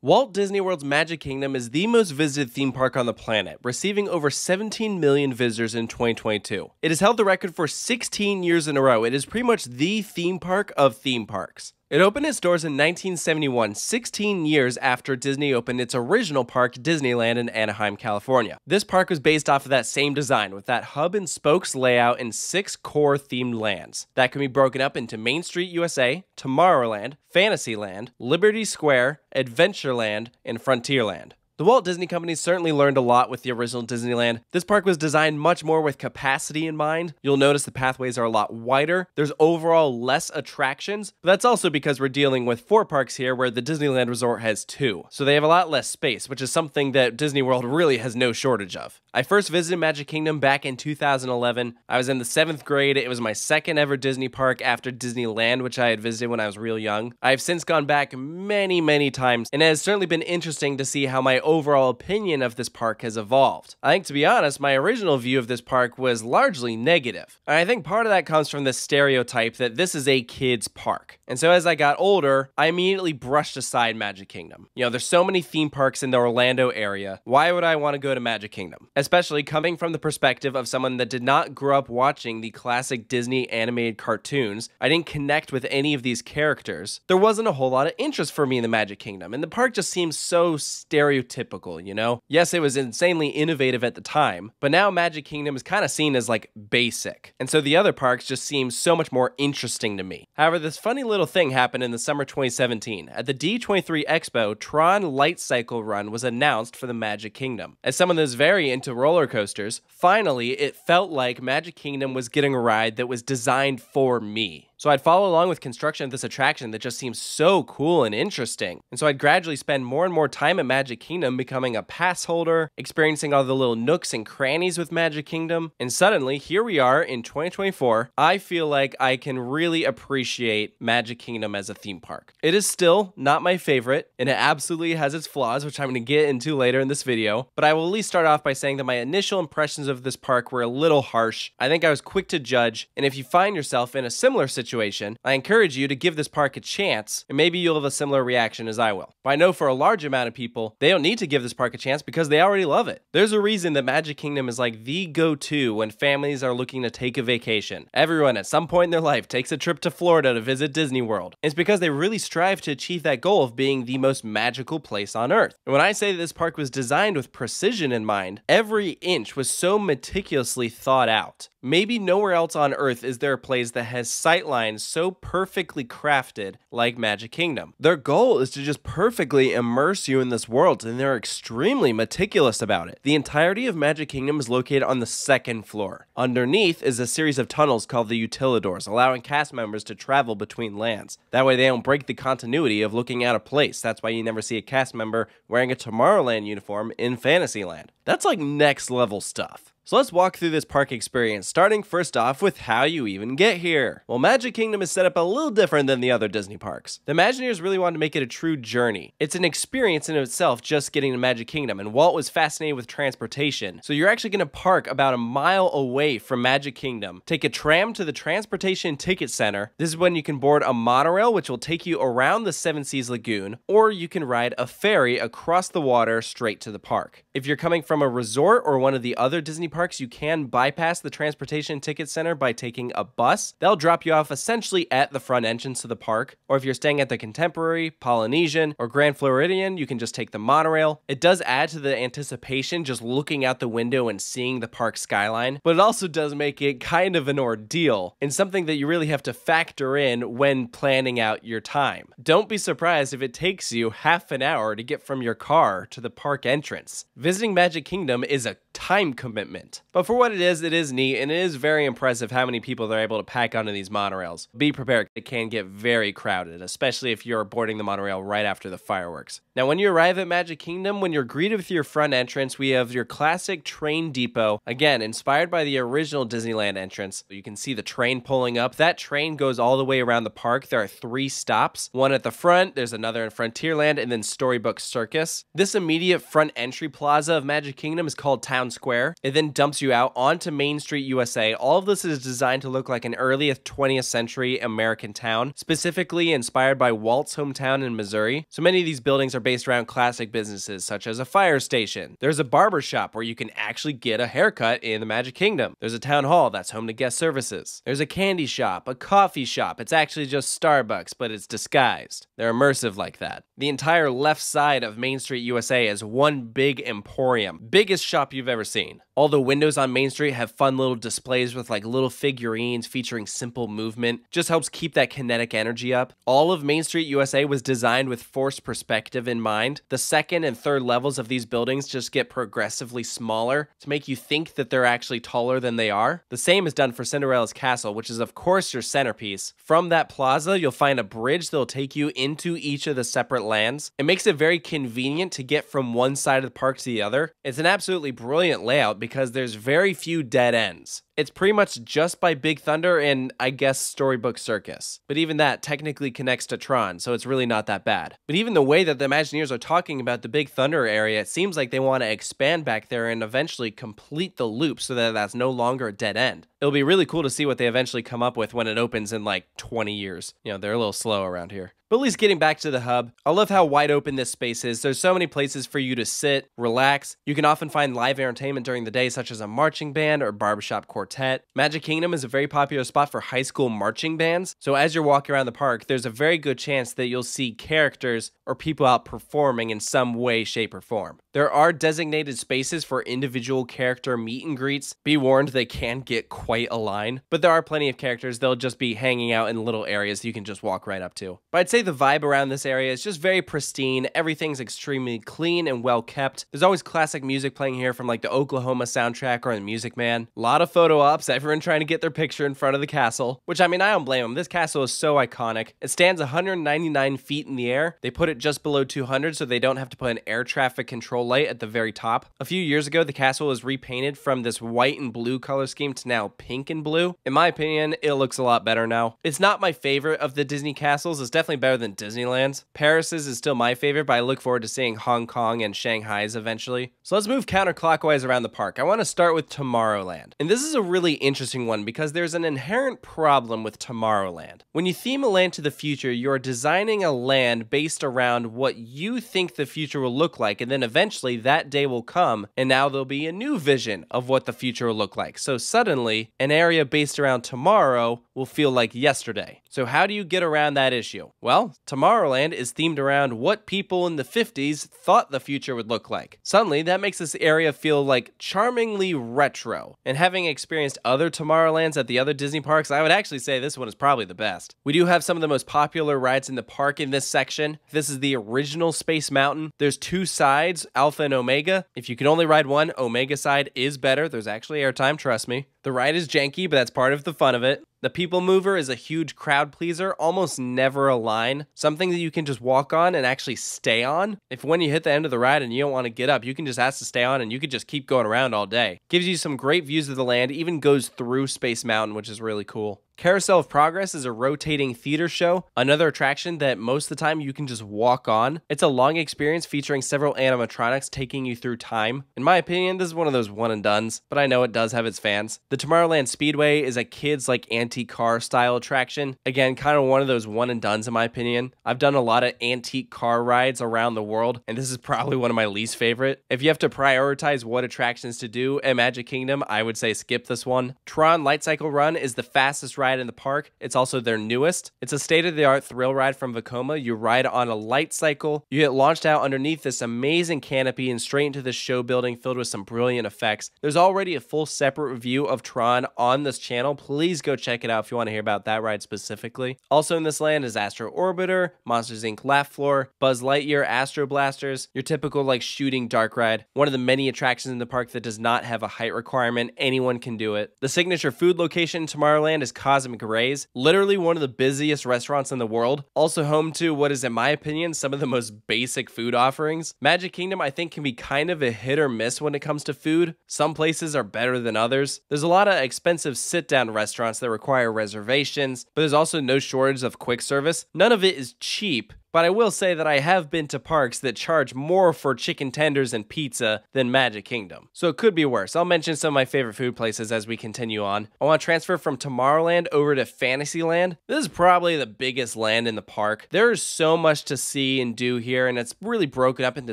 Walt Disney World's Magic Kingdom is the most visited theme park on the planet, receiving over 17 million visitors in 2022. It has held the record for 16 years in a row. It is pretty much the theme park of theme parks. It opened its doors in 1971, 16 years after Disney opened its original park, Disneyland in Anaheim, California. This park was based off of that same design, with that hub and spokes layout and six core themed lands that can be broken up into Main Street USA, Tomorrowland, Fantasyland, Liberty Square, Adventureland, and Frontierland. The Walt Disney Company certainly learned a lot with the original Disneyland. This park was designed much more with capacity in mind. You'll notice the pathways are a lot wider. There's overall less attractions, but that's also because we're dealing with four parks here where the Disneyland Resort has two. So they have a lot less space, which is something that Disney World really has no shortage of. I first visited Magic Kingdom back in 2011. I was in the seventh grade. It was my second ever Disney park after Disneyland, which I had visited when I was real young. I've since gone back many, many times, and it has certainly been interesting to see how my overall opinion of this park has evolved. I think, to be honest, my original view of this park was largely negative. And I think part of that comes from the stereotype that this is a kid's park. And so as I got older, I immediately brushed aside Magic Kingdom. You know, there's so many theme parks in the Orlando area. Why would I want to go to Magic Kingdom? Especially coming from the perspective of someone that did not grow up watching the classic Disney animated cartoons. I didn't connect with any of these characters. There wasn't a whole lot of interest for me in the Magic Kingdom, and the park just seems so stereotypical typical, you know? Yes, it was insanely innovative at the time, but now Magic Kingdom is kind of seen as like basic. And so the other parks just seem so much more interesting to me. However, this funny little thing happened in the summer 2017. At the D23 Expo, Tron Light Cycle Run was announced for the Magic Kingdom. As someone that's very into roller coasters, finally it felt like Magic Kingdom was getting a ride that was designed for me. So I'd follow along with construction of this attraction that just seems so cool and interesting. And so I'd gradually spend more and more time at Magic Kingdom becoming a pass holder, experiencing all the little nooks and crannies with Magic Kingdom. And suddenly, here we are in 2024. I feel like I can really appreciate Magic Kingdom as a theme park. It is still not my favorite, and it absolutely has its flaws, which I'm going to get into later in this video. But I will at least start off by saying that my initial impressions of this park were a little harsh. I think I was quick to judge, and if you find yourself in a similar situation, situation, I encourage you to give this park a chance, and maybe you'll have a similar reaction as I will. But I know for a large amount of people, they don't need to give this park a chance because they already love it. There's a reason that Magic Kingdom is like the go-to when families are looking to take a vacation. Everyone at some point in their life takes a trip to Florida to visit Disney World. It's because they really strive to achieve that goal of being the most magical place on earth. And when I say that this park was designed with precision in mind, every inch was so meticulously thought out. Maybe nowhere else on Earth is there a place that has sightlines so perfectly crafted like Magic Kingdom. Their goal is to just perfectly immerse you in this world, and they're extremely meticulous about it. The entirety of Magic Kingdom is located on the second floor. Underneath is a series of tunnels called the Utilidors, allowing cast members to travel between lands. That way they don't break the continuity of looking at a place. That's why you never see a cast member wearing a Tomorrowland uniform in Fantasyland. That's like next level stuff. So let's walk through this park experience, starting first off with how you even get here. Well, Magic Kingdom is set up a little different than the other Disney parks. The Imagineers really wanted to make it a true journey. It's an experience in itself just getting to Magic Kingdom, and Walt was fascinated with transportation. So you're actually going to park about a mile away from Magic Kingdom, take a tram to the Transportation Ticket Center. This is when you can board a monorail, which will take you around the Seven Seas Lagoon, or you can ride a ferry across the water straight to the park. If you're coming from a resort or one of the other Disney parks, parks, you can bypass the transportation ticket center by taking a bus. They'll drop you off essentially at the front entrance to the park. Or if you're staying at the Contemporary, Polynesian, or Grand Floridian, you can just take the monorail. It does add to the anticipation just looking out the window and seeing the park skyline, but it also does make it kind of an ordeal and something that you really have to factor in when planning out your time. Don't be surprised if it takes you half an hour to get from your car to the park entrance. Visiting Magic Kingdom is a time commitment. But for what it is, it is neat and it is very impressive how many people they're able to pack onto these monorails. Be prepared, it can get very crowded, especially if you're boarding the monorail right after the fireworks. Now, when you arrive at Magic Kingdom, when you're greeted with your front entrance, we have your classic train depot. Again, inspired by the original Disneyland entrance. You can see the train pulling up. That train goes all the way around the park. There are three stops one at the front, there's another in Frontierland, and then Storybook Circus. This immediate front entry plaza of Magic Kingdom is called Town square. It then dumps you out onto Main Street, USA. All of this is designed to look like an early 20th century American town, specifically inspired by Walt's hometown in Missouri. So many of these buildings are based around classic businesses, such as a fire station. There's a barber shop where you can actually get a haircut in the Magic Kingdom. There's a town hall that's home to guest services. There's a candy shop, a coffee shop. It's actually just Starbucks, but it's disguised. They're immersive like that. The entire left side of Main Street, USA is one big emporium. Biggest shop you've ever seen. All the windows on Main Street have fun little displays with like little figurines featuring simple movement. Just helps keep that kinetic energy up. All of Main Street USA was designed with forced perspective in mind. The second and third levels of these buildings just get progressively smaller to make you think that they're actually taller than they are. The same is done for Cinderella's castle, which is of course your centerpiece. From that plaza, you'll find a bridge that'll take you into each of the separate lands. It makes it very convenient to get from one side of the park to the other. It's an absolutely brilliant layout because there's very few dead ends. It's pretty much just by Big Thunder and I guess Storybook Circus. But even that technically connects to Tron, so it's really not that bad. But even the way that the Imagineers are talking about the Big Thunder area, it seems like they want to expand back there and eventually complete the loop so that that's no longer a dead end. It'll be really cool to see what they eventually come up with when it opens in like 20 years. You know, they're a little slow around here. But at least getting back to the hub, I love how wide open this space is. There's so many places for you to sit, relax. You can often find live entertainment during the day, such as a marching band or barbershop quartet. Magic Kingdom is a very popular spot for high school marching bands. So as you're walking around the park, there's a very good chance that you'll see characters or people out performing in some way, shape, or form. There are designated spaces for individual character meet and greets. Be warned, they can get quite a line, but there are plenty of characters. They'll just be hanging out in little areas you can just walk right up to. But I'd say the vibe around this area is just very pristine. Everything's extremely clean and well kept. There's always classic music playing here from like the Oklahoma soundtrack or the Music Man. A lot of photo ops, everyone trying to get their picture in front of the castle, which I mean, I don't blame them. This castle is so iconic. It stands 199 feet in the air. They put it just below 200 so they don't have to put an air traffic control light at the very top. A few years ago, the castle was repainted from this white and blue color scheme to now pink and blue. In my opinion, it looks a lot better now. It's not my favorite of the Disney castles. It's definitely better than Disneyland's. Paris's is still my favorite, but I look forward to seeing Hong Kong and Shanghai's eventually. So let's move counterclockwise around the park. I want to start with Tomorrowland. And this is a really interesting one because there's an inherent problem with Tomorrowland. When you theme a land to the future, you're designing a land based around what you think the future will look like, and then eventually that day will come, and now there'll be a new vision of what the future will look like. So suddenly, an area based around tomorrow will feel like yesterday. So, how do you get around that issue? Well, Tomorrowland is themed around what people in the 50s thought the future would look like. Suddenly, that makes this area feel like charmingly retro. And having experienced other Tomorrowlands at the other Disney parks, I would actually say this one is probably the best. We do have some of the most popular rides in the park in this section. This is the original Space Mountain. There's two sides, Alpha and Omega. If you can only ride one, Omega side is better. There's actually airtime, trust me. The ride is janky, but that's part of the fun of it. The People Mover is a huge crowd pleaser, almost never a line. Something that you can just walk on and actually stay on. If when you hit the end of the ride and you don't want to get up, you can just ask to stay on and you could just keep going around all day. Gives you some great views of the land, even goes through Space Mountain, which is really cool. Carousel of Progress is a rotating theater show, another attraction that most of the time you can just walk on. It's a long experience featuring several animatronics taking you through time. In my opinion, this is one of those one and dones, but I know it does have its fans. The Tomorrowland Speedway is a kids like antique car style attraction. Again, kind of one of those one and dones in my opinion. I've done a lot of antique car rides around the world, and this is probably one of my least favorite. If you have to prioritize what attractions to do at Magic Kingdom, I would say skip this one. Tron Light Cycle Run is the fastest ride in the park. It's also their newest. It's a state of the art thrill ride from Vekoma. You ride on a light cycle, you get launched out underneath this amazing canopy and straight into this show building filled with some brilliant effects. There's already a full separate review of Tron on this channel. Please go check it out if you want to hear about that ride specifically. Also in this land is Astro Orbiter, Monsters Inc. Laugh Floor, Buzz Lightyear Astro Blasters, your typical like shooting dark ride. One of the many attractions in the park that does not have a height requirement. Anyone can do it. The signature food location in Tomorrowland is Cosmic Cosmic Rays, literally one of the busiest restaurants in the world. Also home to what is, in my opinion, some of the most basic food offerings. Magic Kingdom, I think, can be kind of a hit or miss when it comes to food. Some places are better than others. There's a lot of expensive sit down restaurants that require reservations, but there's also no shortage of quick service. None of it is cheap, but I will say that I have been to parks that charge more for chicken tenders and pizza than Magic Kingdom. So it could be worse. I'll mention some of my favorite food places as we continue on. I want to transfer from Tomorrowland over to Fantasyland. This is probably the biggest land in the park. There is so much to see and do here, and it's really broken up into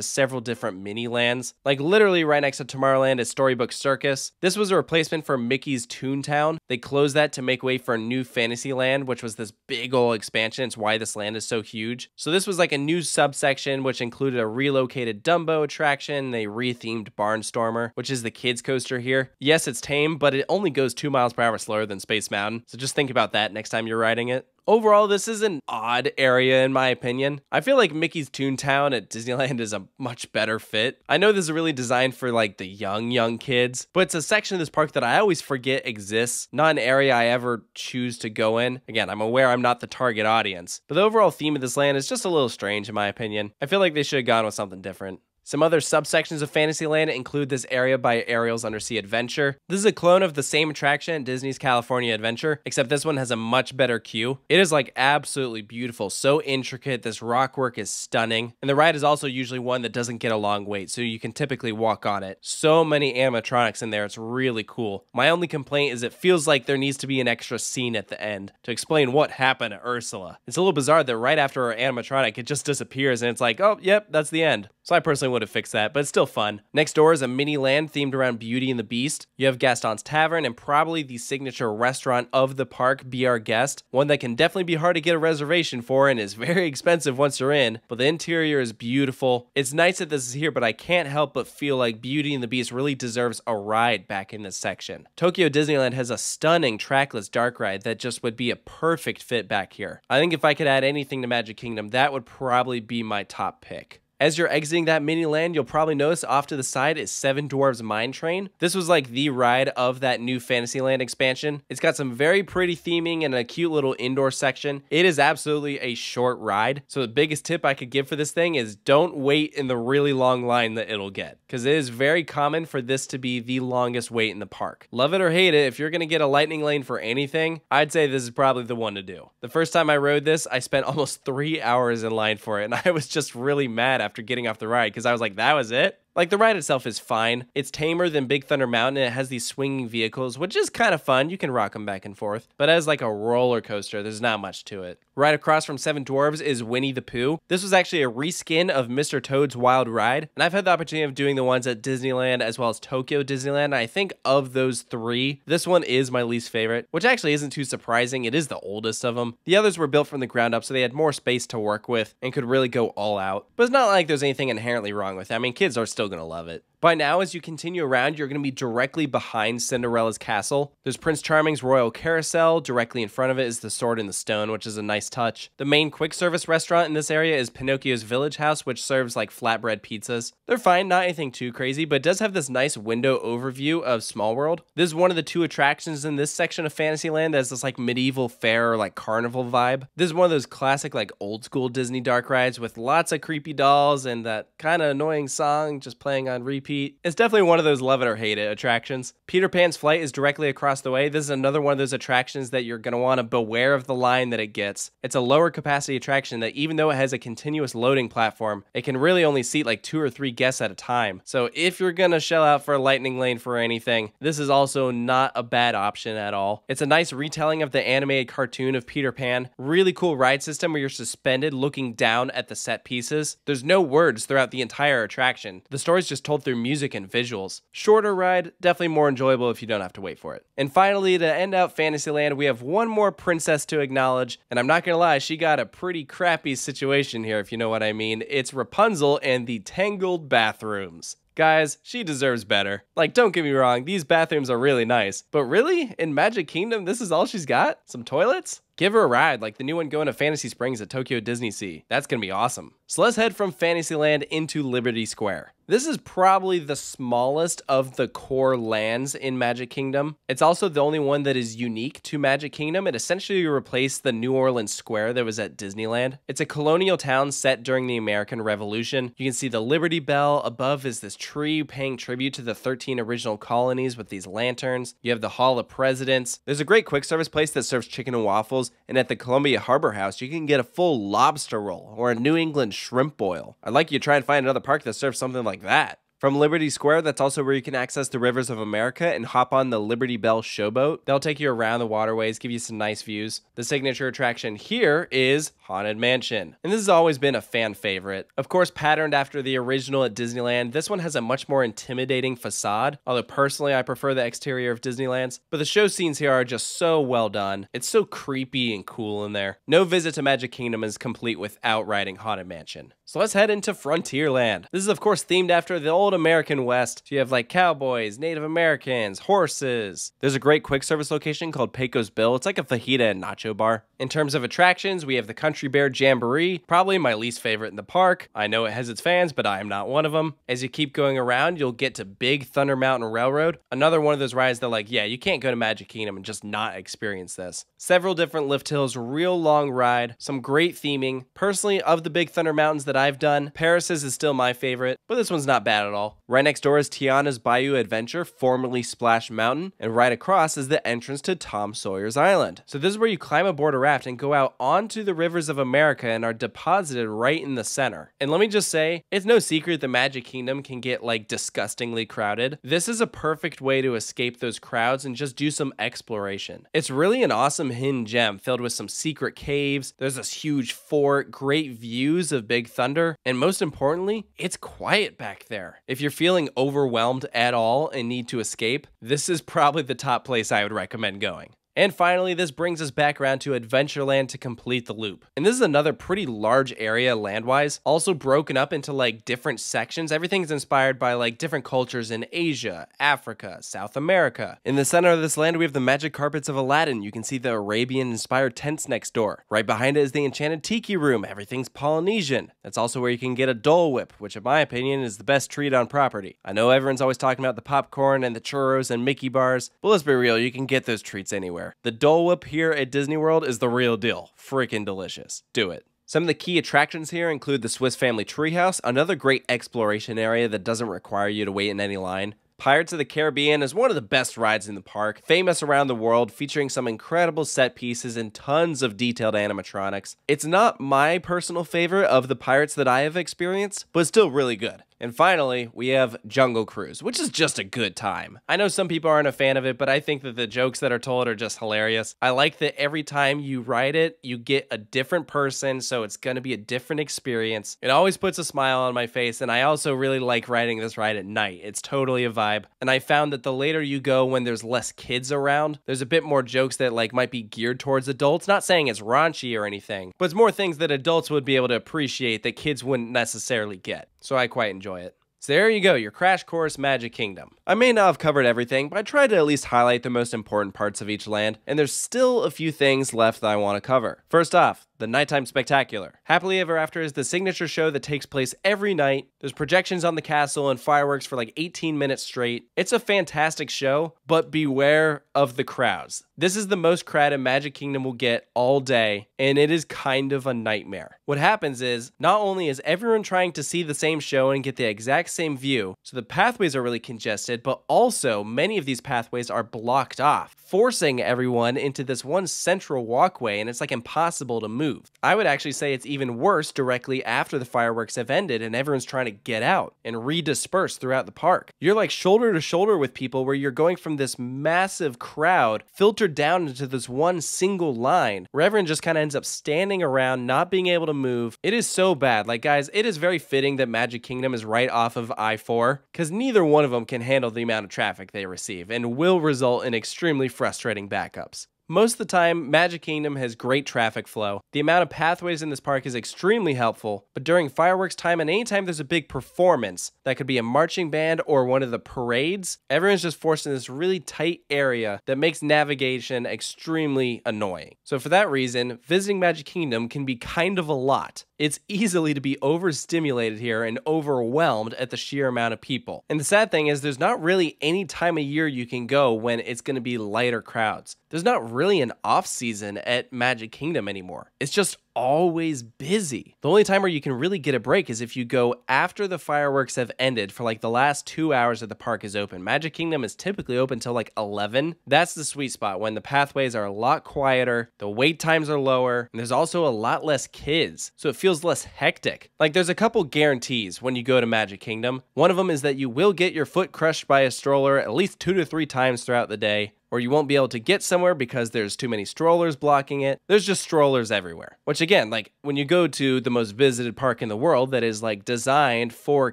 several different mini lands. Like literally right next to Tomorrowland is Storybook Circus. This was a replacement for Mickey's Toontown. They closed that to make way for a new Fantasyland, which was this big old expansion. It's why this land is so huge. So this was like a new subsection, which included a relocated Dumbo attraction. They rethemed Barnstormer, which is the kids coaster here. Yes, it's tame, but it only goes two miles per hour slower than Space Mountain. So just think about that next time you're riding it. Overall, this is an odd area in my opinion. I feel like Mickey's Toontown at Disneyland is a much better fit. I know this is really designed for like the young, young kids, but it's a section of this park that I always forget exists, not an area I ever choose to go in. Again, I'm aware I'm not the target audience, but the overall theme of this land is just a little strange in my opinion. I feel like they should have gone with something different. Some other subsections of Fantasyland include this area by Ariel's Undersea Adventure. This is a clone of the same attraction at Disney's California Adventure, except this one has a much better queue. It is like absolutely beautiful, so intricate. This rock work is stunning. And the ride is also usually one that doesn't get a long wait, so you can typically walk on it. So many animatronics in there, it's really cool. My only complaint is it feels like there needs to be an extra scene at the end to explain what happened to Ursula. It's a little bizarre that right after her animatronic, it just disappears and it's like, oh, yep, that's the end. So I personally would have fixed that, but it's still fun. Next door is a mini land themed around Beauty and the Beast. You have Gaston's Tavern and probably the signature restaurant of the park, Be Our Guest. One that can definitely be hard to get a reservation for and is very expensive once you're in, but the interior is beautiful. It's nice that this is here, but I can't help but feel like Beauty and the Beast really deserves a ride back in this section. Tokyo Disneyland has a stunning trackless dark ride that just would be a perfect fit back here. I think if I could add anything to Magic Kingdom, that would probably be my top pick. As you're exiting that mini land, you'll probably notice off to the side is Seven Dwarfs Mine Train. This was like the ride of that new Fantasyland expansion. It's got some very pretty theming and a cute little indoor section. It is absolutely a short ride. So the biggest tip I could give for this thing is don't wait in the really long line that it'll get because it is very common for this to be the longest wait in the park. Love it or hate it, if you're going to get a lightning lane for anything, I'd say this is probably the one to do. The first time I rode this, I spent almost three hours in line for it and I was just really mad after getting off the ride because I was like, that was it? Like the ride itself is fine. It's tamer than Big Thunder Mountain. It has these swinging vehicles, which is kind of fun. You can rock them back and forth. But as like a roller coaster, there's not much to it. Right across from Seven Dwarves is Winnie the Pooh. This was actually a reskin of Mr. Toad's Wild Ride, and I've had the opportunity of doing the ones at Disneyland as well as Tokyo Disneyland. I think of those three, this one is my least favorite, which actually isn't too surprising. It is the oldest of them. The others were built from the ground up, so they had more space to work with and could really go all out. But it's not like there's anything inherently wrong with it. I mean, kids are still gonna love it. By now, as you continue around, you're going to be directly behind Cinderella's castle. There's Prince Charming's Royal Carousel. Directly in front of it is the Sword in the Stone, which is a nice touch. The main quick service restaurant in this area is Pinocchio's Village House, which serves like flatbread pizzas. They're fine, not anything too crazy, but does have this nice window overview of Small World. This is one of the two attractions in this section of Fantasyland that has this like medieval fair or like carnival vibe. This is one of those classic like old school Disney dark rides with lots of creepy dolls and that kind of annoying song just playing on repeat repeat. It's definitely one of those love it or hate it attractions. Peter Pan's flight is directly across the way. This is another one of those attractions that you're going to want to beware of the line that it gets. It's a lower capacity attraction that even though it has a continuous loading platform, it can really only seat like two or three guests at a time. So if you're going to shell out for a lightning lane for anything, this is also not a bad option at all. It's a nice retelling of the animated cartoon of Peter Pan. Really cool ride system where you're suspended looking down at the set pieces. There's no words throughout the entire attraction. The story's just told through through music and visuals. Shorter ride, definitely more enjoyable if you don't have to wait for it. And finally, to end out Fantasyland, we have one more princess to acknowledge, and I'm not gonna lie, she got a pretty crappy situation here, if you know what I mean. It's Rapunzel and the Tangled bathrooms. Guys, she deserves better. Like, don't get me wrong, these bathrooms are really nice. But really? In Magic Kingdom, this is all she's got? Some toilets? Give her a ride, like the new one going to Fantasy Springs at Tokyo Disney Sea. That's gonna be awesome. So let's head from Fantasyland into Liberty Square. This is probably the smallest of the core lands in Magic Kingdom. It's also the only one that is unique to Magic Kingdom. It essentially replaced the New Orleans Square that was at Disneyland. It's a colonial town set during the American Revolution. You can see the Liberty Bell. Above is this tree paying tribute to the 13 original colonies with these lanterns. You have the Hall of Presidents. There's a great quick service place that serves chicken and waffles and at the Columbia Harbor House, you can get a full lobster roll or a New England shrimp boil. I'd like you to try and find another park that serves something like that. From Liberty Square, that's also where you can access the rivers of America and hop on the Liberty Belle showboat. They'll take you around the waterways, give you some nice views. The signature attraction here is Haunted Mansion, and this has always been a fan favorite. Of course, patterned after the original at Disneyland, this one has a much more intimidating facade, although personally I prefer the exterior of Disneyland's. But the show scenes here are just so well done. It's so creepy and cool in there. No visit to Magic Kingdom is complete without riding Haunted Mansion. So let's head into Frontierland. This is of course themed after the old American West. So you have like cowboys, Native Americans, horses. There's a great quick service location called Pecos Bill. It's like a fajita and nacho bar. In terms of attractions, we have the Country Bear Jamboree, probably my least favorite in the park. I know it has its fans, but I am not one of them. As you keep going around, you'll get to Big Thunder Mountain Railroad, another one of those rides that like, yeah, you can't go to Magic Kingdom and just not experience this. Several different lift hills, real long ride, some great theming. Personally, of the Big Thunder Mountains that I've done, Paris's is still my favorite, but this one's not bad at all all. Right next door is Tiana's Bayou Adventure, formerly Splash Mountain, and right across is the entrance to Tom Sawyer's Island. So this is where you climb aboard a raft and go out onto the rivers of America and are deposited right in the center. And let me just say, it's no secret the Magic Kingdom can get like disgustingly crowded. This is a perfect way to escape those crowds and just do some exploration. It's really an awesome hidden gem filled with some secret caves. There's this huge fort, great views of Big Thunder, and most importantly, it's quiet back there. If you're feeling overwhelmed at all and need to escape, this is probably the top place I would recommend going. And finally, this brings us back around to Adventureland to complete the loop. And this is another pretty large area land-wise, also broken up into like different sections. Everything's inspired by like different cultures in Asia, Africa, South America. In the center of this land, we have the magic carpets of Aladdin. You can see the Arabian-inspired tents next door. Right behind it is the Enchanted Tiki Room. Everything's Polynesian. That's also where you can get a Dole Whip, which in my opinion is the best treat on property. I know everyone's always talking about the popcorn and the churros and Mickey bars, but let's be real, you can get those treats anywhere. The Dole Whip here at Disney World is the real deal. Freaking delicious. Do it. Some of the key attractions here include the Swiss Family Treehouse, another great exploration area that doesn't require you to wait in any line. Pirates of the Caribbean is one of the best rides in the park, famous around the world, featuring some incredible set pieces and tons of detailed animatronics. It's not my personal favorite of the pirates that I have experienced, but still really good. And finally, we have Jungle Cruise, which is just a good time. I know some people aren't a fan of it, but I think that the jokes that are told are just hilarious. I like that every time you ride it, you get a different person, so it's going to be a different experience. It always puts a smile on my face, and I also really like riding this ride at night. It's totally a vibe. And I found that the later you go when there's less kids around, there's a bit more jokes that like might be geared towards adults. Not saying it's raunchy or anything, but it's more things that adults would be able to appreciate that kids wouldn't necessarily get. So I quite enjoy it. So there you go, your Crash Course Magic Kingdom. I may not have covered everything, but I tried to at least highlight the most important parts of each land, and there's still a few things left that I want to cover. First off, the Nighttime Spectacular. Happily Ever After is the signature show that takes place every night. There's projections on the castle and fireworks for like 18 minutes straight. It's a fantastic show, but beware of the crowds. This is the most crowded Magic Kingdom will get all day, and it is kind of a nightmare. What happens is, not only is everyone trying to see the same show and get the exact same view, so the pathways are really congested, but also many of these pathways are blocked off, forcing everyone into this one central walkway, and it's like impossible to move. I would actually say it's even worse directly after the fireworks have ended and everyone's trying to get out and redisperse throughout the park. You're like shoulder to shoulder with people where you're going from this massive crowd filtered down into this one single line where everyone just kind of ends up standing around, not being able to move. It is so bad. Like, guys, it is very fitting that Magic Kingdom is right off of I 4 because neither one of them can handle the amount of traffic they receive and will result in extremely frustrating backups. Most of the time, Magic Kingdom has great traffic flow. The amount of pathways in this park is extremely helpful, but during fireworks time and anytime there's a big performance, that could be a marching band or one of the parades, everyone's just forced in this really tight area that makes navigation extremely annoying. So for that reason, visiting Magic Kingdom can be kind of a lot. It's easily to be overstimulated here and overwhelmed at the sheer amount of people. And the sad thing is there's not really any time of year you can go when it's going to be lighter crowds. There's not really an off season at Magic Kingdom anymore. It's just always busy. The only time where you can really get a break is if you go after the fireworks have ended for like the last two hours that the park is open. Magic Kingdom is typically open till like 11. That's the sweet spot when the pathways are a lot quieter, the wait times are lower, and there's also a lot less kids, so it feels less hectic. Like there's a couple guarantees when you go to Magic Kingdom. One of them is that you will get your foot crushed by a stroller at least two to three times throughout the day or you won't be able to get somewhere because there's too many strollers blocking it. There's just strollers everywhere. Which again, like when you go to the most visited park in the world that is like designed for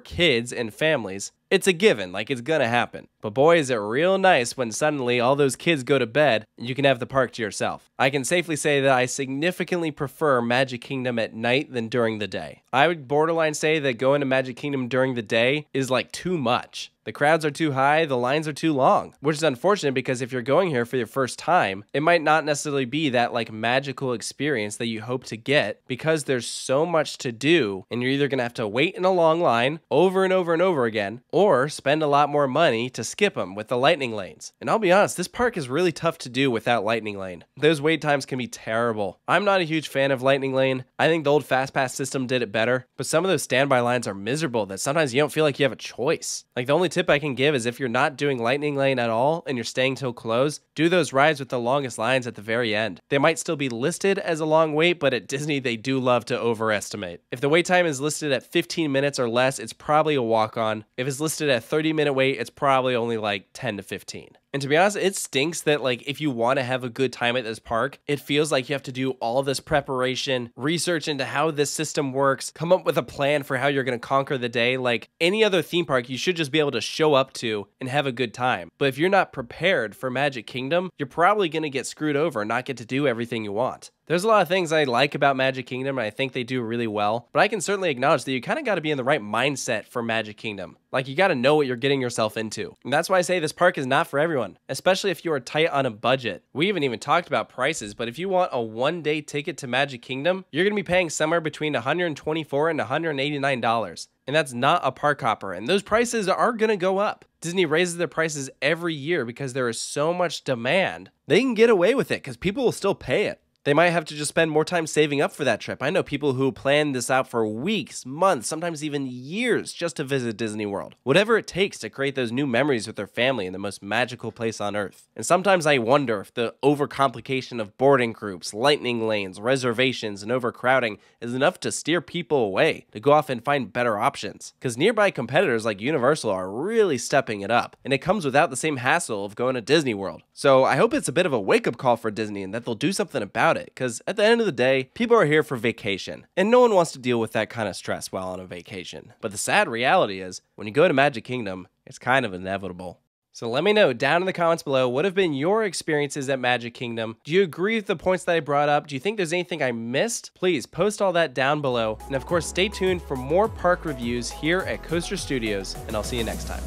kids and families, it's a given, like it's gonna happen. But boy, is it real nice when suddenly all those kids go to bed and you can have the park to yourself. I can safely say that I significantly prefer Magic Kingdom at night than during the day. I would borderline say that going to Magic Kingdom during the day is like too much. The crowds are too high, the lines are too long, which is unfortunate because if you're going here for your first time, it might not necessarily be that like magical experience that you hope to get because there's so much to do and you're either going to have to wait in a long line over and over and over again or spend a lot more money to skip them with the lightning lanes. And I'll be honest, this park is really tough to do without lightning lane. Those wait times can be terrible. I'm not a huge fan of lightning lane. I think the old fast pass system did it better, but some of those standby lines are miserable that sometimes you don't feel like you have a choice. Like the only tip I can give is if you're not doing Lightning Lane at all and you're staying till close, do those rides with the longest lines at the very end. They might still be listed as a long wait, but at Disney, they do love to overestimate. If the wait time is listed at 15 minutes or less, it's probably a walk on. If it's listed at 30 minute wait, it's probably only like 10 to 15. And to be honest, it stinks that like if you want to have a good time at this park, it feels like you have to do all this preparation, research into how this system works, come up with a plan for how you're going to conquer the day. Like any other theme park, you should just be able to show up to and have a good time. But if you're not prepared for Magic Kingdom, you're probably going to get screwed over and not get to do everything you want. There's a lot of things I like about Magic Kingdom, and I think they do really well, but I can certainly acknowledge that you kind of got to be in the right mindset for Magic Kingdom. Like, you got to know what you're getting yourself into. And that's why I say this park is not for everyone, especially if you are tight on a budget. We haven't even talked about prices, but if you want a one day ticket to Magic Kingdom, you're going to be paying somewhere between 124 and $189. And that's not a park hopper, and those prices are going to go up. Disney raises their prices every year because there is so much demand. They can get away with it because people will still pay it. They might have to just spend more time saving up for that trip. I know people who plan this out for weeks, months, sometimes even years just to visit Disney World. Whatever it takes to create those new memories with their family in the most magical place on earth. And sometimes I wonder if the overcomplication of boarding groups, lightning lanes, reservations, and overcrowding is enough to steer people away to go off and find better options. Because nearby competitors like Universal are really stepping it up, and it comes without the same hassle of going to Disney World. So I hope it's a bit of a wake up call for Disney and that they'll do something about about it because at the end of the day, people are here for vacation and no one wants to deal with that kind of stress while on a vacation. But the sad reality is, when you go to Magic Kingdom, it's kind of inevitable. So let me know down in the comments below what have been your experiences at Magic Kingdom. Do you agree with the points that I brought up? Do you think there's anything I missed? Please post all that down below. And of course, stay tuned for more park reviews here at Coaster Studios, and I'll see you next time.